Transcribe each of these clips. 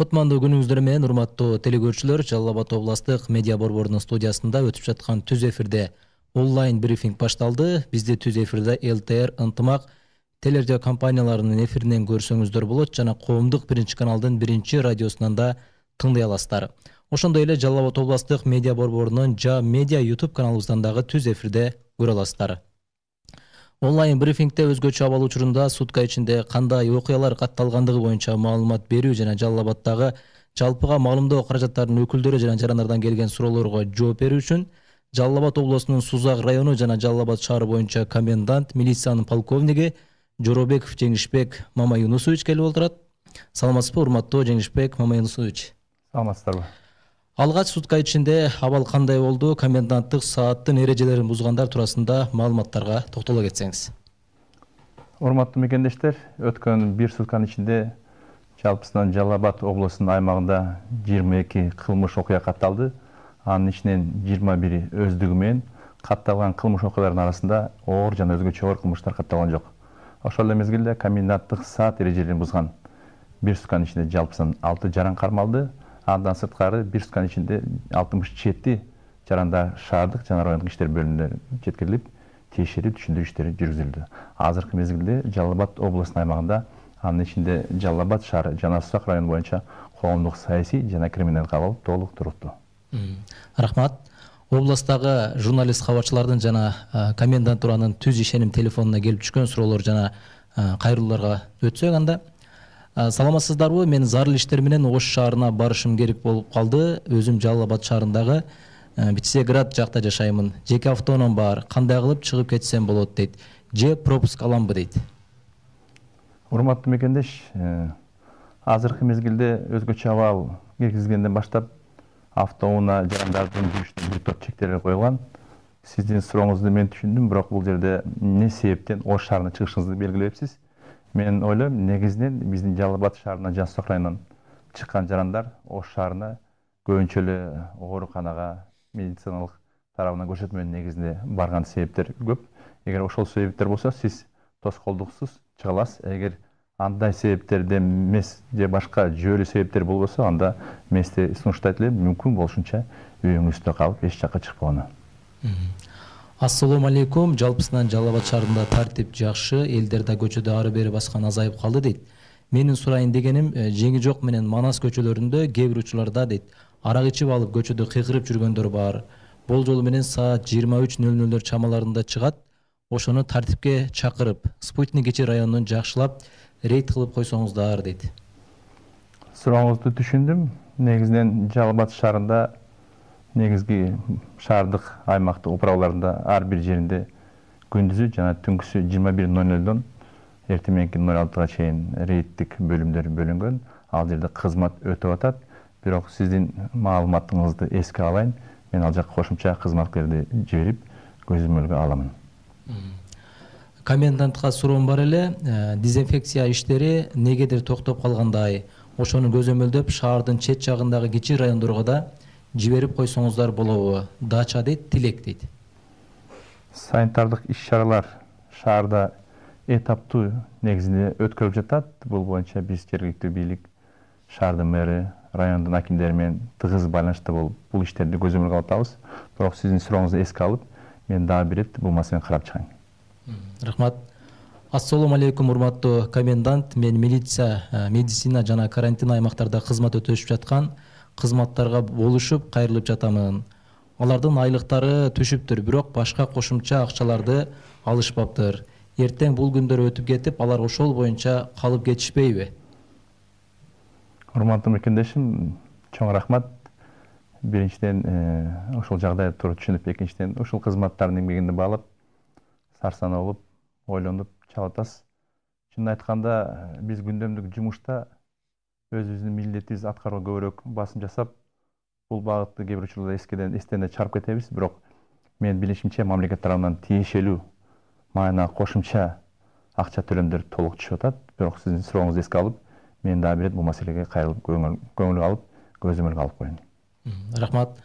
кутмандуу күнүңүздөр менен урматтуу телекөрүүчүлөр жалал абад областтык медиа борборунун студиясында өтүп жаткан түз эфирде онлайн брифинг башталды. Бизди түз эфирде лтр ынтымак телерадио компанияларынын эфиринен көрсөңүздөр болот жана коомдук биринчи каналдын биринчи радиосунан да тыңдай аласыздар. Ошондой эле жалал абад областтык медиа борборунун жа медиа ютуб каналыбыздан дагы түз эфирде көрө аласыздар. Онлайн брифингде өзгөчө абал учурунда сутка ичинде кандай окуялар катталгандыгы боюнча маалымат берүү жана жалал абаддагы жалпыга маалымдоо каражаттарынын өкүлдөрү жана жарандардан келген суроолорго жооп берүү үчүн жалал абад облусунун сузак району жана жалал абад шаары боюнча комендант милициянын полковниги жоробеков жеңишбек мамаюнусович келип отурат саламатсызбы урматтуу жеңишбек мамаюнусович? Саламатсыздарбы. Алгач сутка ичинде абал кандай болду коменданттык сааттын эрежелерин бузгандар туурасында маалыматтарга токтоло кетсеңиз. Урматтуу мекендештер өткөн бир сутканын ичинде жалпысынан жалал абад облусунун аймагында жыйырма эки кылмыш окуя катталды. Анын ичинен жыйырма бири өздүгү менен катталган кылмыш окуялардын арасында оор жана өзгөчө оор кылмыштар катталган жок. Ошол эле мезгилде коменданттык саат эрежелерин бузган бир сутканын ичинде жалпысынан алты жаран кармалды. Андан сырткары бир сутканын ичинде алтымыш жети жаранда шаардык жана райондук иштер бөлүмүнө жеткирилип тиешелүү түшүндүрүү иштери жүргүзүлдү азыркы мезгилде жалал абад облусунун аймагында анын ичинде жалал абад шаары жана сузак району боюнча коомдук саясий жана криминалдык абал толук туруктуу рахмат областтагы журналист кабарчылардын жана комендантуранын түз ишеним телефонуна келип түшкөн суроолор жана кайрылууларга өтсөк анда саламатсыздарбы мен зарыл иштер менен ош шаарына барышым керек болуп калды өзүм жалал абад шаарындагы битсеград жакта жашаймын. Жеке автоунаам бар кандай кылып чыгып кетсем болот дейт же пропуск аламбы дейт урматтуу мекендеш азыркы мезгилде өзгөчө абал киргизгенден баштап автоунаа жарандардын жүрүшүнө бир топ чектелер коюлган сиздин сурооңузду мен түшүндүм бирок бул жерде эмне себептен ош шаарына чыгышыңызды белгилебепсиз? Мен ойлойм негизинен биздин жалал абад шаарынан районунан чыккан жарандар ош шаарына көбүнчө эле ооруканага медициналык тарабынан көрсөтмө менен негизинде барган себептер көп эгер ошол себептер болсо сиз тоскоолдуксуз чыга аласыз эгер андай себептерден эмес же башка жүйөлүү себептер болбосо анда мен сизге сунуштайт элем мүмкүн болушунча үйүңүздө калып эч ассалому алейкум жалпысынан жалал абад шаарында тартип жакшы элдер да көчөдө ары бери баскан азайып калды дейт. Менин сурайын дегеним э, жеңи жок менен манас көчөлөрүндө кээ бир учурларда дейт. Арак ичип алып көчөдө кыйкырып жүргөндөр бар. Болжол менен саат жыйырма үч нөл нөлдөр чамаларында чыгат. Ошону тартипке чакырып спутник ичи районун жакшылап рейд кылып койсоңуздар дейт. Сурооңузду түшүндүм. Негизинен жалал абад шаарында негизги шаардык аймактык управаларында ар бир жеринде күндүзү жана түнкүсү жыйырма бир ноль нөлдөн эртең мененки ноль алтыга чейин ал жерде кызмат өтүп атат бирок сиздин маалыматыңызды эске алайын. Мен ал жака кошумча кызматкерди жиберип көзөмөлгө аламын. Комендантка суроом бар эле э, дезинфекция иштери негедир токтоп калгандай ошону көзөмөлдөп шаардын чет жагындагы кичи райондорго да жиберип койсоңуздар болобу. Дача дейт тилек дейт. Санитардык иш чаралар шаарда этаптуу негизинде өткөрүлүп жатат. Бул боюнча биз жергиликтүү бийлик шаардын мэри райондун акимдери менен тыгыз байланышта болуп бул иштерди көзөмөлгө алып атабыз бирок сиздин сурооңузду эске алып мен дагы бир ирет бул маселени карап чыгайын. Рахмат. Ассалому алейкум урматтуу комендант. Мен милиция медицина жана карантин аймактарда кызмат өтөшүп жаткан кызматтарга болушуп кайрылып жатамын. Алардын айлыктары түшүптүр бирок башка кошумча акчаларды алышпаптыр. Эртең бул күндөр өтүп кетип алар ошол боюнча калып кетишпейби. Урматтуу мекендешим чоң рахмат. Биринчиден ушул э, жагдайды туура түшүнүп экинчиден ушул кызматтардын эмгегине баалап сарсанаа болуп ойлонуп чалып атасыз чынын айтканда биз күндөмдүк жумушта өзүбүздүн милдетибизди аткарууга көбүрөөк басым жасап бул багытты кээ бир учурларда эскеден эстен да чыгарып кетебиз бирок менин билишимче мамлекет тарабынан тиешелүү маана кошумча акча төлөмдөр толук түшүп атат бирок сиздин сурооңузду эске алып мен дагы бир ирет бул маселеге кайрылып көңүл алып көзөмөлгө алып коеюн рахмат.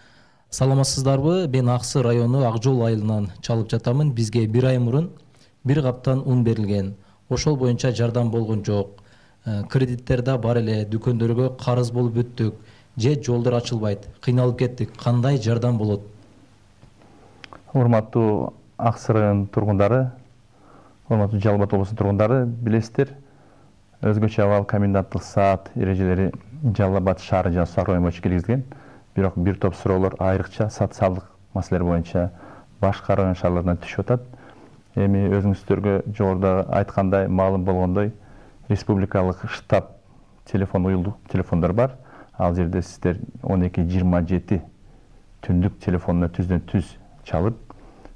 Саламатсыздарбы? Мен аксы району ак жол айылынан чалып жатамын. Бизге бир ай мурун бир каптан ун берилген ошол боюнча жардам болгон жок кредиттер да бар эле дүкөндөргө карыз болуп өттүк. Же жолдор ачылбайт кыйналып кеттик. Кандай жардам болот? Урматтуу ак сырыгынын тургундары урматтуу жалал абад облусунун тургундары билесиздер. Өзгөчө абал коменданттык саат эрежелери жалал абад шаары жана суу району боюнча киргизилген бирок бир топ суроолор айрыкча социалдык маселелер боюнча башка район шаарларынан түшүп атат. Эми өзүңүздөргө жогоруда айткандай маалым болгондой республикалык штаб телефон уюлдук телефондор бар. Ал жерде жыйырма жети түндүк телефонуна түздөн түз чалып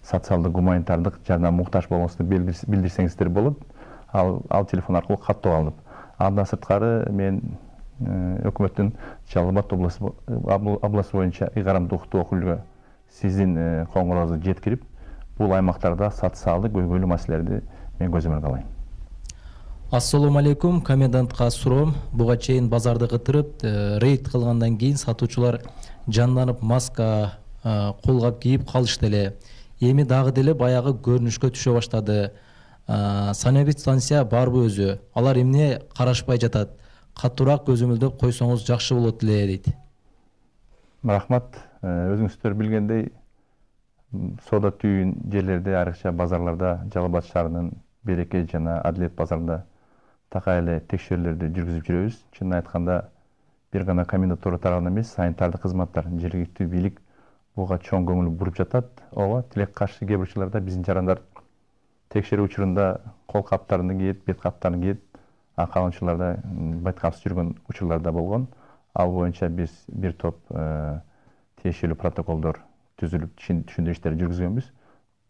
социалдык гуманитардык жардам муктаж болгоңузду билдирсеңиздер болот ал ал телефон аркылуу каттоо алынып андан сырткары мен өкмөттүн жалал абад областы боюнча уктуу өкүлүгө сиздин коңгуроңузду жеткирип бул аймактарда социалдык көйгөйлүү маселелерди мен көзөмөлгө алайын ассалому алейкум комендантка суроом буга чейин базарды кытырып рейд кылгандан кийин сатуучулар жанданып маска колгап кийип калышты эле эми дагы деле баягы көрүнүшкө түшө баштады. Санэбит барбы өзү алар эмне карашпай жатат катуураак көзөмөлдөп койсоңуз жакшы болот эле дейт рахмат. Өзүңүздөр билгендей соода түйүн жерлерде айрыкча базарларда жалал абад шаарынын береке жана адилет базарында такай эле текшерүүлөрдү жүргүзүп жүрөбүз чынын айтканда бир гана комендатура тарабынан эмес санитардык кызматтар жергиликтүү бийлик буга чоң көңүл буруп жатат ооба тилек каршы кээ бир учурларда жарандар текшерүү учурунда кол каптарын кийет бет каптарын кийет а калган учурларда бет капсыз жүргөн учурлар да болгон ал боюнча биз бир топ тиешелүү протоколдор түзүлүп түшүндүрүү жүргүзгөнбүз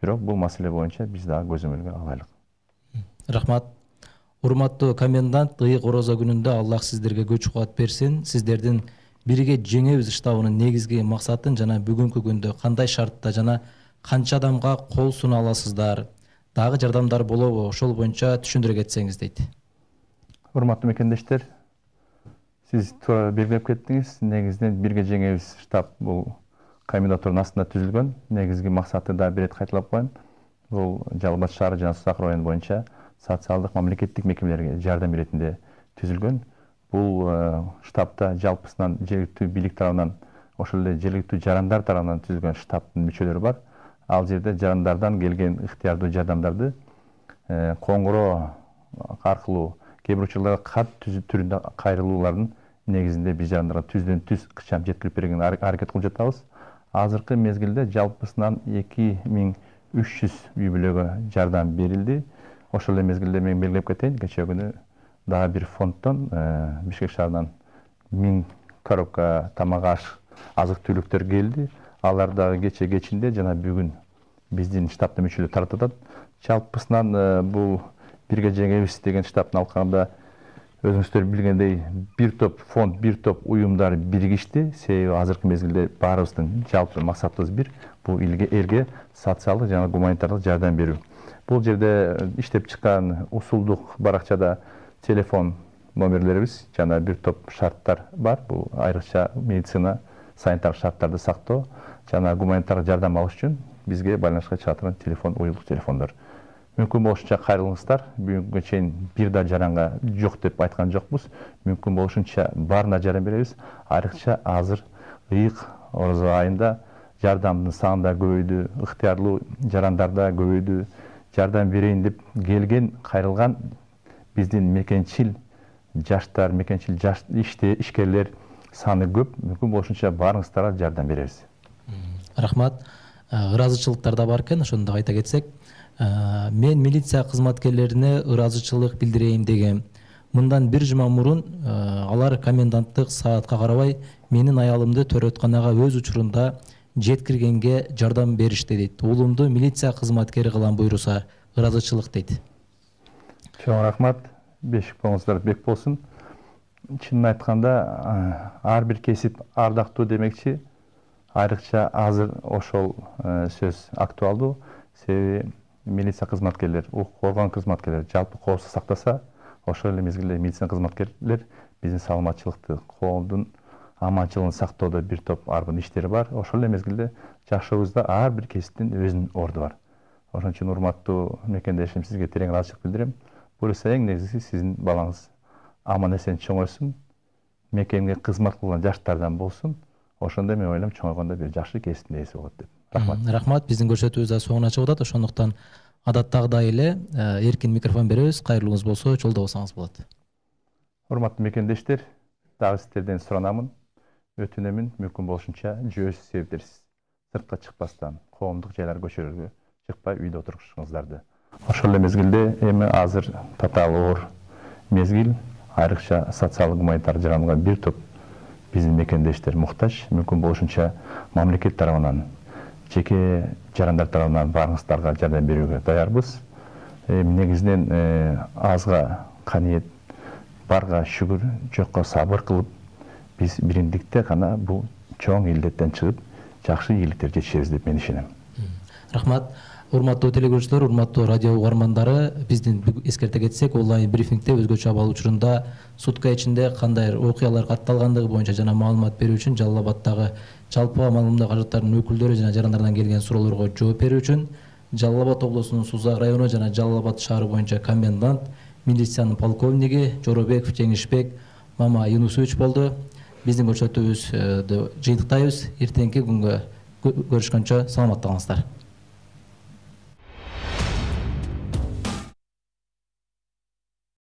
бирок бул маселе боюнча биз дагы көзөмөлгө алайлык рахмат. Урматтуу комендант ыйык орозо күнүндө аллах сиздерге күч кубат берсин. Сиздердин бирге жеңебиз штабынын негизги максатын жана бүгүнкү күндө кандай шартта жана канча адамга кол суна аласыздар? Дагы жардамдар болобу ошол боюнча түшүндүрө кетсеңиз дейт. Урматтуу мекендештер сиз туура белгилеп кеттиңиз негизинен бирге жеңебиз штаб бул комендатуранын астында түзүлгөн негизги максаты дагы бир ирет кайталап коеюн. Бул жалал абад шаары жана суу ак району боюнча социалдык мамлекеттик мекемелерге жардам иретинде түзүлгөн бул штабта жалпысынан жергиликтүү бийлик тарабынан ошол эле жергиликтүү жарандар тарабынан түзүлгөн штабтын мүчөлөрү бар. Ал жерде жарандардан келген ыктыярдуу жардамдарды коңгуроо аркылуу кээ бир учурларда кат түрүндө кайрылуулардын негизинде биз жарандарга түздөн түз ыкчам жеткирип бергенге аракет кылып жатабыз азыркы мезгилде жалпысынан эки миң үч жүз үй бүлөгө жардам берилди ошол эле мезгилде мен белгилеп кетейин кечээ күнү дагы бир фонддон бишкек шаарынан миң коробка тамак аш азык түлүктөр келди алар дагы кечээ кечинде жана бүгүн биздин штабтын мүчөлөрү таратып атат жалпысынан бул бирге жеңебиз деген штабтын алкагында өзүңүздөр билгендей бир топ фонд бир топ уюмдар биригишти себеби азыркы мезгилде баарыбыздын жалпы максатыбыз бир бул элге социалдык жана гуманитардык жардам берүү бул жерде иштеп чыккан усулдук баракчада телефон номерлерибиз жана бир топ шарттар бар. Бул айрыкча медицина санитардык шарттарды сактоо жана гуманитардык жардам алыш үчүн бизге байланышка чыга турган телефон уюлдук телефондор мүмкүн болушунча кайрылыңыздар бүгүнгүгө чейин бир да жаранга жок деп айткан жокпуз мүмкүн болушунча баарына жардам беребиз айрыкча азыр ыйык орозо айында жардамдын саны да көбөйдү ыктыярлуу жарандар да көбөйдү жардам берейин деп келген кайрылган биздин мекенчил жаштар мекенчил жаш ишкерлер саны көп. Мүмкүн болушунча баарыңыздарга жардам беребиз рахмат. Ыраазычылыктар да бар экен ошону дагы айта кетсек. Э, мен милиция кызматкерлерине ыраазычылык билдирейин дегем мындан бир жума мурун э, алар коменданттык саатка карабай менин аялымды төрөтканага өз учурунда жеткиргенге жардам беришти дейт. Уулумду милиция кызматкери кылам буйруса ыраазычылык дейт. Чоң рахмат бешик боңуңуздар бек болсун. Чынын айтканда ар бир кесип ардактуу демекчи айрыкча азыр ошол э, сөз актуалдуу. Себеби милиция кызматкерлер укук коргоо кызматкерлери жалпы коопсуздук сактаса ошол эле мезгилде медицина кызматкерлер биздин саламатчылыкты коомдун аманчылыгын сактоодо бир топ арбын иштери бар. Ошол эле мезгилде жашообузда ар бир кесиптин өзүнүн орду бар. Ошон үчүн урматтуу мекендешим сизге терең ыраазычылык билдирем. Буюрса эң негизгиси сиздин балаңыз. Аман эсен чоңойсун? Мекенге кызмат кылган жаштардан болсун. Ошондо мен ойлойм чоңойгондо бир жакшы кесиптин ээси болот деп. Рахмат. Рахмат. Биздин көрсөтүүбүз да соңуна чыгып атат. Ошондуктан адаттагыдай эле эркин микрофон беребиз. Кайрылууңуз болсо жолдобосоңуз болот. Урматтуу мекендештер дагы сиздерден суранамын. Өтүнөмүн мүмкүн болушунча жөөсүз себептерсиз сыртка чыкпастан коомдук жайлар көчөлөргө чыкпай үйдө отурушуңуздарды ошол эле мезгилде эми азыр татаал оор мезгил айрыкча социалдык гуманитардык жардамга бир топ биздин мекендештер муктаж мүмкүн болушунча мамлекет тарабынан жеке жарандар тарабынан баарыңыздарга жардам берүүгө даярбыз негизинен азга каниет барга шүгүр жокко сабыр кылып биз биримдикте гана бул чоң илдеттен чыгып жакшы ийгиликтерге жетишебиз деп мен ишенем рахмат урматтуу теле урматтуу радио угармандары биздин эскерте кетсек онлайн брифингде өзгөчө абал учурунда сутка ичинде кандай окуялар катталгандыгы боюнча жана маалымат берүү үчүн жалал абаддагы жалпыга маалымдоо каражаттарынын өкүлдөрү жана жарандардан келген суроолорго жооп берүү үчүн жалал абад облусунун сузак району жана жалал абад шаары боюнча комендант милициянын полковниги жоробеков жеңишбек мама юнусович биздин көрсөтүүбүздү жыйынтыктайбыз эртеңки күнгө көрүшкөнчө саламатта калыңыздар